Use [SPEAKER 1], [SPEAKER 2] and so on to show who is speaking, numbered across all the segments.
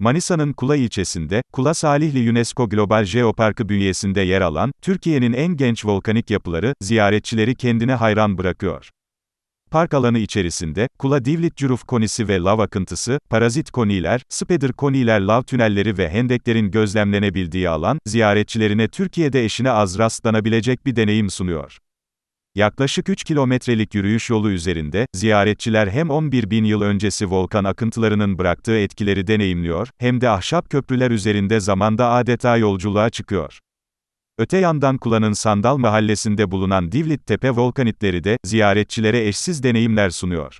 [SPEAKER 1] Manisa'nın Kula ilçesinde, Kula Salihli UNESCO Global Jeoparkı bünyesinde yer alan, Türkiye'nin en genç volkanik yapıları, ziyaretçileri kendine hayran bırakıyor. Park alanı içerisinde, Kula Divlit Cüruf konisi ve lav akıntısı, parazit koniler, spider koniler lav tünelleri ve hendeklerin gözlemlenebildiği alan, ziyaretçilerine Türkiye'de eşine az rastlanabilecek bir deneyim sunuyor. Yaklaşık 3 kilometrelik yürüyüş yolu üzerinde, ziyaretçiler hem 11 bin yıl öncesi volkan akıntılarının bıraktığı etkileri deneyimliyor, hem de ahşap köprüler üzerinde zamanda adeta yolculuğa çıkıyor. Öte yandan Kula'nın Sandal mahallesinde bulunan Divlit Tepe volkanitleri de, ziyaretçilere eşsiz deneyimler sunuyor.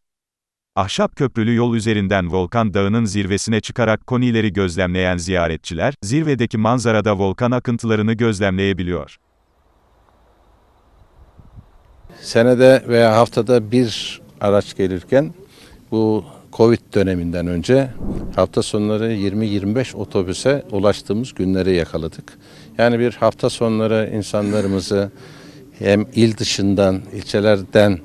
[SPEAKER 1] Ahşap köprülü yol üzerinden Volkan Dağı'nın zirvesine çıkarak konileri gözlemleyen ziyaretçiler, zirvedeki manzarada volkan akıntılarını gözlemleyebiliyor.
[SPEAKER 2] Senede veya haftada bir araç gelirken bu Covid döneminden önce hafta sonları 20-25 otobüse ulaştığımız günleri yakaladık. Yani bir hafta sonları insanlarımızı hem il dışından, ilçelerden,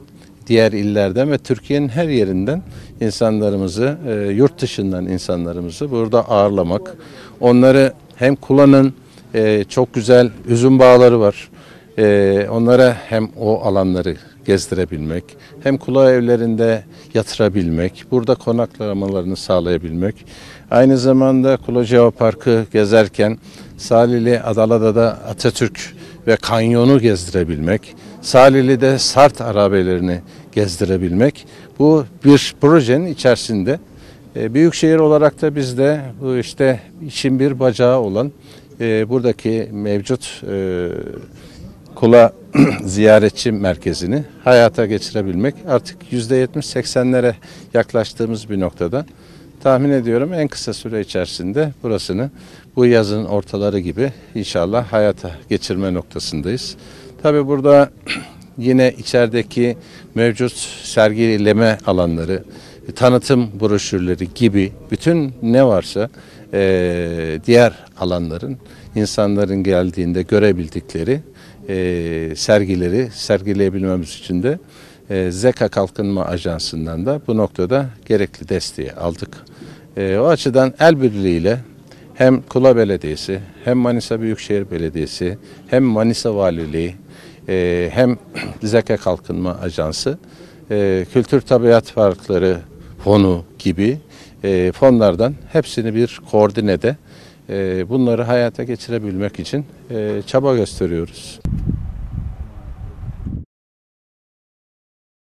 [SPEAKER 2] diğer illerden ve Türkiye'nin her yerinden insanlarımızı, e, yurt dışından insanlarımızı burada ağırlamak. Onları hem kullanın e, çok güzel üzüm bağları var. Ee, onlara hem o alanları gezdirebilmek, hem kulağı evlerinde yatırabilmek, burada konaklamalarını sağlayabilmek. Aynı zamanda Kula Jeoparkı gezerken Salili Adalada'da Atatürk ve kanyonu gezdirebilmek, Salili'de Sart arabelerini gezdirebilmek. Bu bir projenin içerisinde. E, Büyükşehir olarak da biz de bu işte işin bir bacağı olan e, buradaki mevcut e, Kula ziyaretçi merkezini hayata geçirebilmek artık %70-80'lere yaklaştığımız bir noktada tahmin ediyorum en kısa süre içerisinde burasını bu yazın ortaları gibi inşallah hayata geçirme noktasındayız. Tabi burada yine içerideki mevcut sergileme alanları, tanıtım broşürleri gibi bütün ne varsa e, diğer alanların insanların geldiğinde görebildikleri e, sergileri sergileyebilmemiz için de e, Zeka Kalkınma Ajansı'ndan da bu noktada gerekli desteği aldık. E, o açıdan el birliğiyle hem Kula Belediyesi, hem Manisa Büyükşehir Belediyesi, hem Manisa Valiliği, e, hem Zeka Kalkınma Ajansı, e, Kültür Tabiat Parkları Fonu gibi e, fonlardan hepsini bir koordinede bunları hayata geçirebilmek için e, çaba gösteriyoruz.